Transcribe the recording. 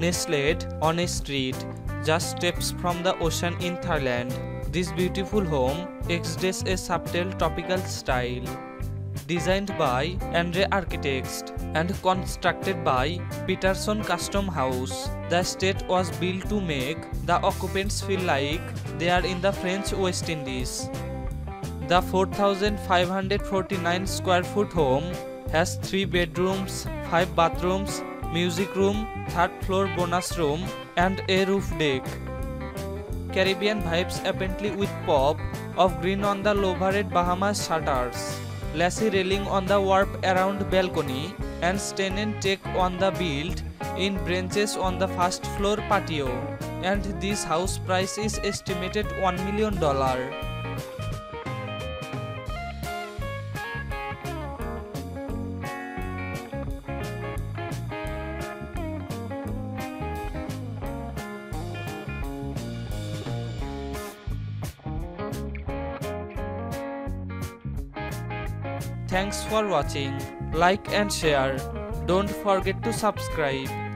nestled on a street just steps from the ocean in Thailand. This beautiful home exudes a subtle tropical style. Designed by Andre Architects and constructed by Peterson Custom House, the estate was built to make the occupants feel like they are in the French West Indies. The 4549 square foot home has 3 bedrooms, 5 bathrooms, music room, third floor bonus room and a roof deck. Caribbean vibes apparently with pop of green on the louvered Bahamas shutters, lattice railing on the warp around balcony and Stenen take on the built in branches on the first floor patio and this house price is estimated $1 million. Thanks for watching. Like and share. Don't forget to subscribe.